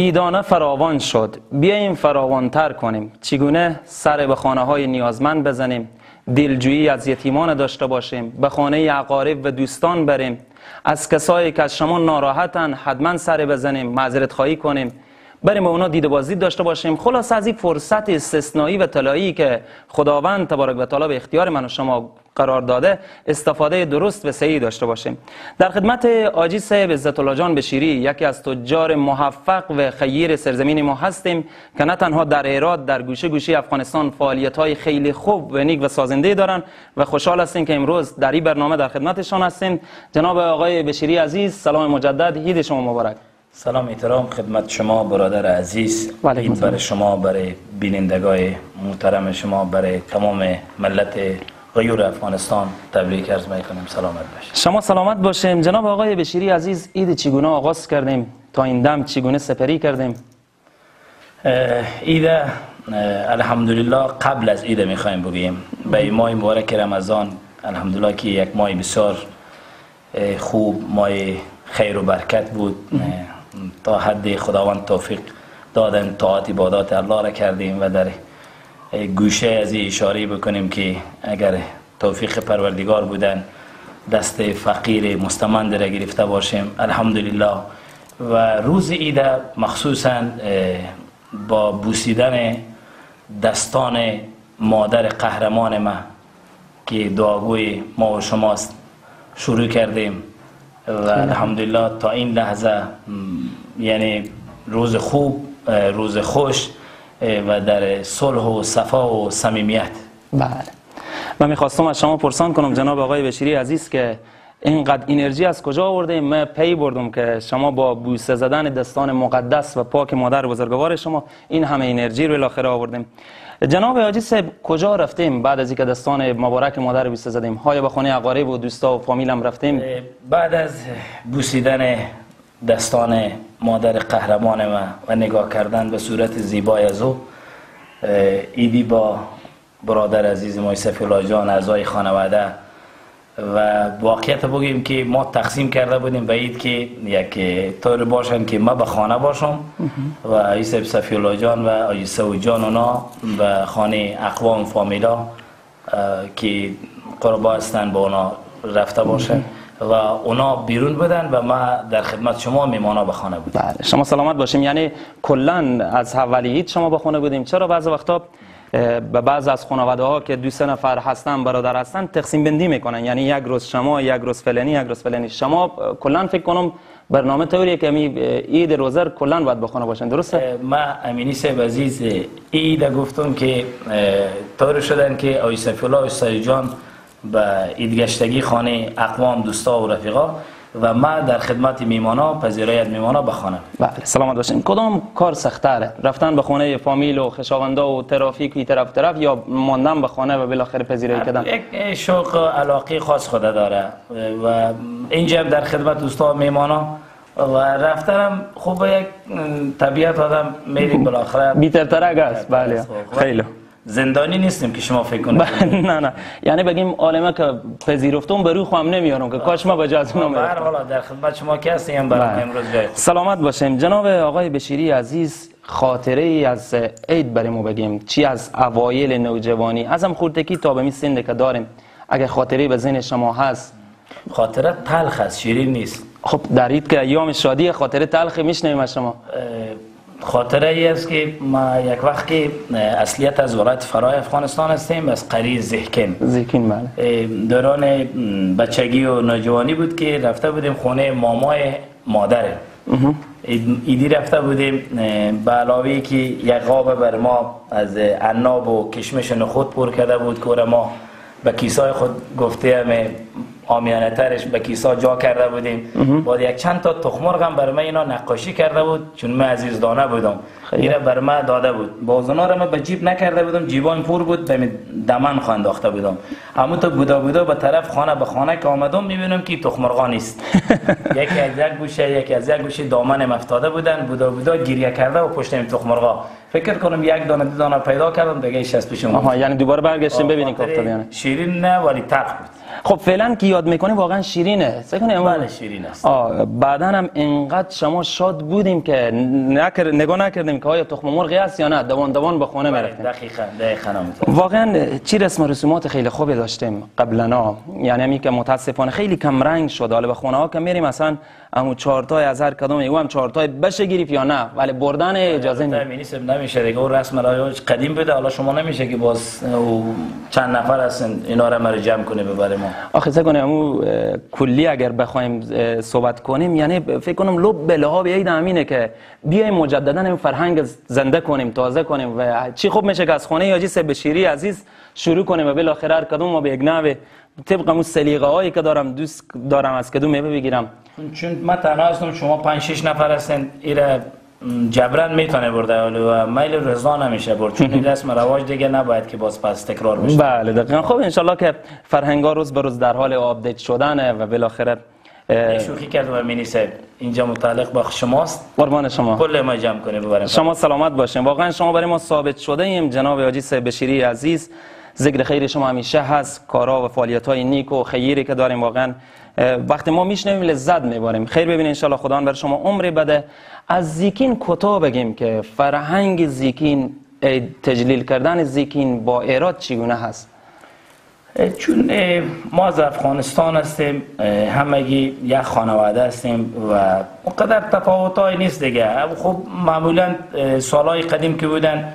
ایدانه فراوان شد. بیاییم فراوانتر کنیم. چگونه سر به خانه های نیازمند بزنیم؟ دلجویی از یتیمان داشته باشیم. به خانه اقارب و دوستان بریم. از کسایی که از شما ناراحتن حتما سر بزنیم معذرت خواهی کنیم. بریم به اونا دیده بازدید داشته باشیم. خلاص از این فرصت استثنایی و طلایی که خداوند تبارک و تعالی به اختیار من و شما قرار داده استفاده درست و صحیح داشته باشیم. در خدمت آجی صاحب عزت الله جان بشیری یکی از تجار موفق و خیر سرزمین ما هستیم که نه تنها در ایراد در گوشه گوشه افغانستان فعالیت های خیلی خوب و نیک و سازنده دارن و خوشحال هستیم که امروز در این برنامه در خدمتشان هستیم. جناب آقای بشیری عزیز سلام مجدد عید شما مبارک. سلام احترام خدمت شما برادر عزیز. این برای شما برای بینندگای محترم شما برای تمام ملت غیور افغانستان تبریک عرض می‌کنم سلامت باشید. شما سلامت باشیم. جناب آقای بشیری عزیز عید چگونه آغاز کردیم؟ تا این دم چگونه سپری کردیم؟ عید الحمدلله قبل از عید می‌خوایم بگیم به ماه مبارک رمضان. الحمدلله که یک ماه بسیار خوب ماه خیر و برکت بود. تا حد خداوند توفیق دادن طاعت عبادات الله را کردیم و در گوشه از اشاره بکنیم که اگر توفیق پروردگار بودن دست فقیر مستمند را گرفته باشیم الحمدلله. و روز عید مخصوصا با بوسیدن دستان مادر قهرمان ما که دعاگوی ما و شماست شروع کردیم. و الحمدلله تا این لحظه یعنی روز خوب روز خوش و در صلح و صفا و صمیمیت. بله. من می‌خواستم از شما پرسان کنم جناب آقای بشیری عزیز که اینقدر انرژی از کجا آورده؟ من پی بردم که شما با بوسه زدن دستان مقدس و پاک مادر بزرگوار شما این همه انرژی رو بالاخره آوردیم. جناب حاجی صاحب کجا رفتیم بعد از اینکه دستان مبارک مادر بوسه زدیم؟ های به خانه اقارب و دوستا و فامیلم رفتیم؟ بعد از بوسیدن دستان مادر قهرمان ما و نگاه کردن به صورت زیبای از او ایدی با برادر عزیز ما سفیلا جان اعضای خانواده و واقعیت بگیم که ما تقسیم کرده بودیم به اید که یک طور باشن که ما به خانه باشم و ایسب سفیلا جان و آیسو جان اونا به خانه اقوام فامیلا که قربا هستن با اونا رفته باشن. و اونا بیرون بودن و ما در خدمت شما میمانا به خانه بودیم. بله شما سلامت باشیم. یعنی کلا از اولی شما به خانه بودیم. چرا بعض وقتا به بعض از خانواده ها که دو سه نفر هستن برادر هستن تقسیم بندی می‌کنن. یعنی یک روز شما یک روز فلانی یک روز فلانی. شما کلا فکر کنم برنامه طوریه که می عید روزر کلا باید بخونه باشن درسته؟ ما امینی صاحب عزیز عید گفتم که طور شدن که آقای صفی الله جان به ایدگشتگی خانه اقوام دوستا و رفیقا و ما در خدمت میمانا پذیرای میمانا به خانه. بله سلامت باشین. کدام کار سختره رفتن به خانه فامیل و خشاوندا و ترافیک و طرف طرف یا ماندن به خانه و بالاخره پذیرایی کردن؟ یک شوق علاقه خاص خود داره و اینجا در خدمت دوستا و میمانا و رفتنم خوب یک طبیعت آدم میری بالاخره. بیترترک است. بله. خیلی. زندانی نیستیم که شما فکر کنید. نه نه یعنی بگیم عالمه که پذیرفتم به خواهم نمیارم که کاش ما به از اونم هر حالا در خدمت شما که هستیم برای امروز جای سلامت باشیم. جناب آقای بشیری عزیز خاطره ای از عید برای ما بگیم. چی از اوایل نوجوانی؟ ازم خورتکی تا به می سنده که داریم. اگر خاطره به ذهن شما هست. خاطره تلخ است شیرین نیست. خب در عید که ایام شادی خاطره تلخ میشنویم از شما. خاطره ای است که ما یک وقت که اصلیت از ولایت فرای افغانستان هستیم از قریه زهکن زهکن بله. دوران بچگی و نوجوانی بود که رفته بودیم خونه مامای مادر. ایدی رفته بودیم به علاوه که یک غاب بر ما از عناب و کشمش نخود پر کرده بود که ما به کیسای خود گفته همه آمیانه ترش به کیسا جا کرده بودیم. با یک چند تا تخمرغ هم من اینا نقاشی کرده بود چون من عزیز دانه بودم. ایره بر داده بود. بازونا را به جیب نکرده بودم جیبان پور بود به دمن خوانداخته بودم. اما تو بودا بودا به طرف خانه به خانه که آمدم می‌بینم که تخمرغا نیست. یکی از یک گوشه یکی از یک گوشه دامن افتاده بودن. بودا بودا گریه کرده و پشت این تخمرغا. فکر کنم یک دانه دانه پیدا کردم دیگه ایش از پیشم آها یعنی دوباره برگشتیم ببینیم که افتاده یعنی شیرین نه ولی تق بود. خب فعلا که یاد می‌کنی واقعا شیرینه. فکر کنی بله شیرین است. آه بعدا هم اینقدر شما شاد بودیم که نکر... نگاه نکردیم که آیا تخم مرغی است یا نه. دوان دوان به خونه بله می‌رفتیم. دقیقا دقیقا. واقعا چی رسم رسومات خیلی خوبی داشتیم قبلا. یعنی همین که متاسفانه خیلی کم رنگ شد. حالا به خونه ها که میریم مثلا امو چهارتای از هر کدوم یو هم چهارتای بشه گرفت یا نه. ولی بردن اجازه البته نمیشه دیگه اون رسم رایج قدیم بوده حالا شما نمیشه که باز او چند نفر هستن اینا رو مرا جمع کنه ببره ما. آخه کنم امو کلی اگر بخوایم صحبت کنیم یعنی فکر کنم لب به لها بیاید امینه که بیایم مجددا این فرهنگ زنده کنیم تازه کنیم و چی خوب میشه که از خانه یاجی سه بشیری عزیز شروع کنیم و بالاخره هر کدوم ما به یک نحو طبق اون سلیقه هایی که دارم دوست دارم از کدوم میوه بگیرم. چون من تنها هستم شما پنج شش نفر هستن ایره جبران می‌تونه برده ولی و میل رضا نمیشه برد چون این رسم رواج دیگه نباید که باز پس تکرار بشه. بله دقیقا. خب انشالله که فرهنگ ها روز به روز در حال آپدیت شدنه و بالاخره شوخی کرد و مینیسه اینجا متعلق به شماست. قربان شما. کل ما جمع کنه ببریم. شما سلامت باشین. واقعا شما برای ما ثابت شده ایم جناب حاجی سه بشیری عزیز ذکر خیر شما همیشه هست. کارا و فعالیت های نیک و خیری که داریم واقعا وقتی ما میشنویم لذت می‌بریم. خیر ببینید انشالله خدا بر شما عمری بده. از زیکین کوتاه بگیم که فرهنگ زیکین تجلیل کردن زیکین با ایراد چگونه هست؟ چون ما از افغانستان هستیم همگی یک خانواده هستیم و اونقدر تفاوت نیست دیگه. خب معمولا سالهای قدیم که بودن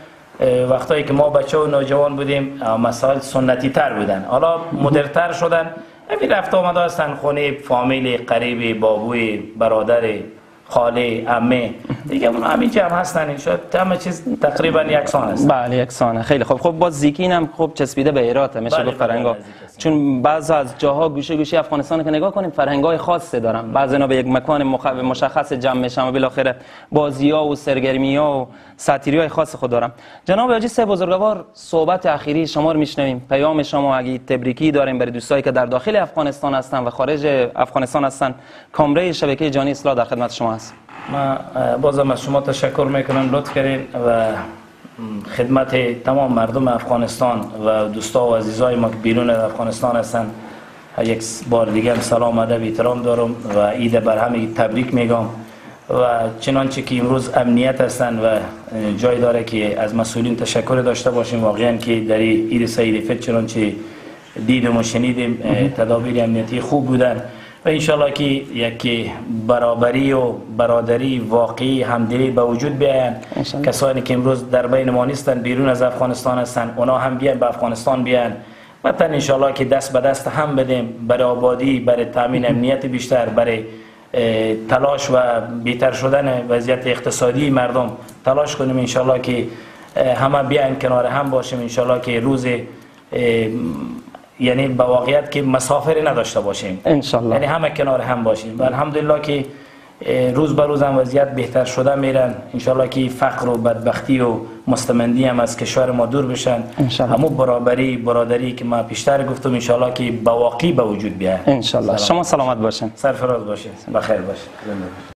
وقتایی که ما بچه و نوجوان بودیم مسائل سنتی تر بودن. حالا مدرتر شدن. همین رفت آمده هستن خونه فامیل قریبی بابوی برادر خاله عمه. دیگه اون همین جمع هستن شاید همه چیز تقریبا یکسان است بله یکسانه. خیلی خوب. خب باز زیکین هم خوب چسبیده به ایرات میشه بله، بله، نزدیک است. چون بعض از جاها گوشه گوشه افغانستان که نگاه کنیم فرهنگای خاصی دارن. بعضینا به یک مکان مخ- مشخص جمع میشن و بالاخره بازی ها و سرگرمی ها و ساتیری های خاص خود دارن. جناب حاجی سه بزرگوار صحبت اخیری شما رو میشنویم. پیام شما اگه تبریکی داریم برای دوستایی که در داخل افغانستان هستن و خارج افغانستان هستن. کامره شبکه جانی اصلاح در خدمت شما هست ما بازم از شما تشکر می‌کنم. لطف کردین و خدمت تمام مردم افغانستان و دوستا و عزیزای ما که بیرون افغانستان هستن. یک بار دیگه هم سلام ادب احترام دارم و عید بر همه تبریک میگم. و چنانچه که امروز امنیت هستن و جای داره که از مسئولین تشکر داشته باشیم. واقعا که در عید سعید فطر چنانچه دیدم و شنیدیم تدابیر امنیتی خوب بودن. و انشالله که یک برابری و برادری واقعی همدلی به وجود بیاین. کسانی که امروز در بین ما نیستن بیرون از افغانستان هستن اونا هم بیان به افغانستان بیان مثلا انشالله که دست به دست هم بدیم برای آبادی برای تامین امنیت بیشتر برای تلاش و بهتر شدن وضعیت اقتصادی مردم تلاش کنیم انشالله که همه بیان کنار هم باشیم. انشالله که روز یعنی به واقعیت که مسافری نداشته باشیم. انشالله یعنی همه کنار هم باشیم. و الحمدلله که روز به روز هم وضعیت بهتر شده میرن. انشالله که فقر و بدبختی و مستمندی هم از کشور ما دور بشن. انشالله. همون برابری برادری که ما پیشتر گفتم انشالله که به واقعی به وجود بیاد. انشالله شما سلامت باشین. سرفراز باشه بخیر باشه